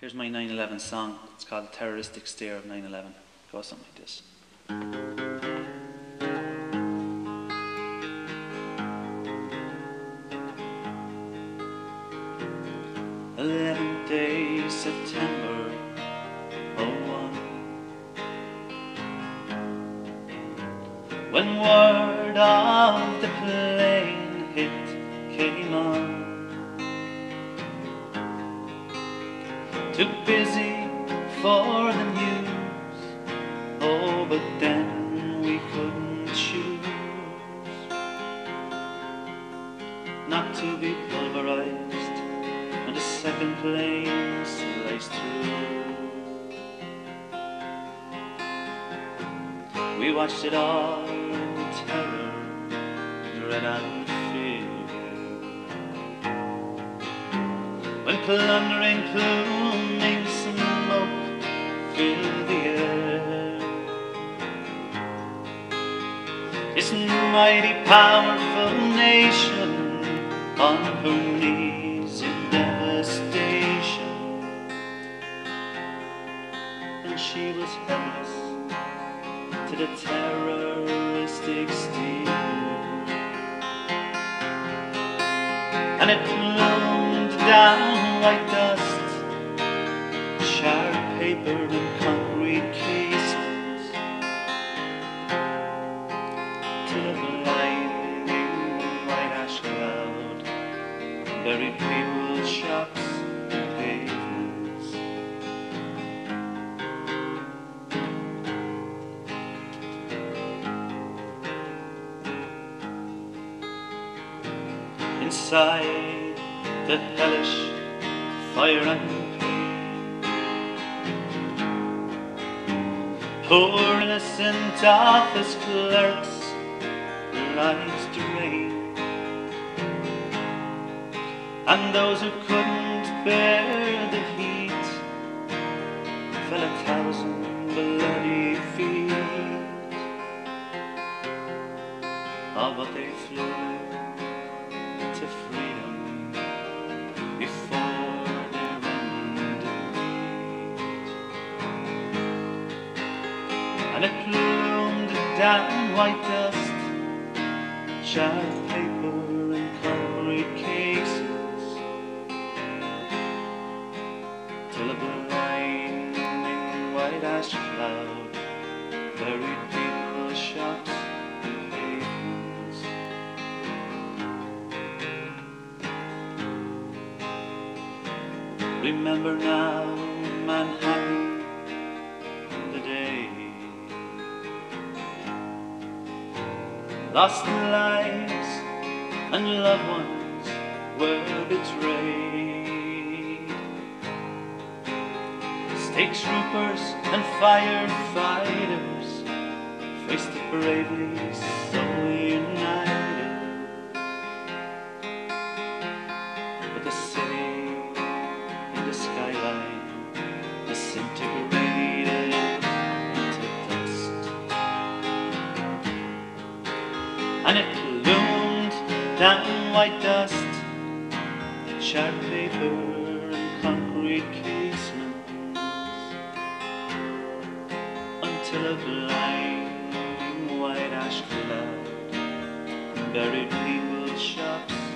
Here's my 9 11 song. It's called The Terroristic Stare of 9 11. It Goes something like this. Eleventh day, September, oh one. When word of the plane Too busy for the news. Oh, but then we couldn't choose not to be pulverized and a second plane sliced through. We watched it all in terror, dread and fear. When plundering, pluming mighty, powerful nation on her knees in devastation, and she was helpless to the terroristic steel. And it loomed down like dust, charred paper and buried people, shops, and pavements. inside the hellish fire and pain. Poor innocent office clerks, lives and those who couldn't bear the heat fell a thousand bloody feet of what they flew to freedom before their end. And it loomed down white dust, charred paper ash cloud buried people, shops, and pavements. Remember now, Manhattan, the day. Lost lives and loved ones were betrayed. State troopers and firefighters faced it bravely, so united. But the city in the skyline disintegrated into dust. And it loomed down white dust, charred paper and concrete rattle of lying white ash cloud Buried people's shops.